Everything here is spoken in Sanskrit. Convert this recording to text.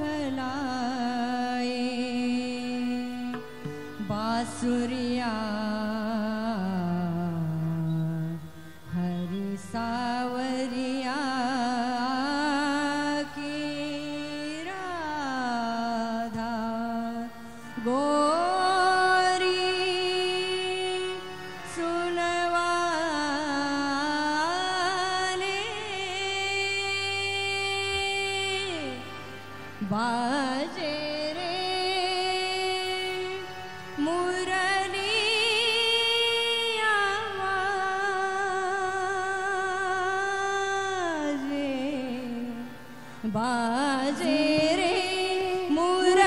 लाए बासुरिया बाजे रे मुरली आवाजे बाजे रे मुरली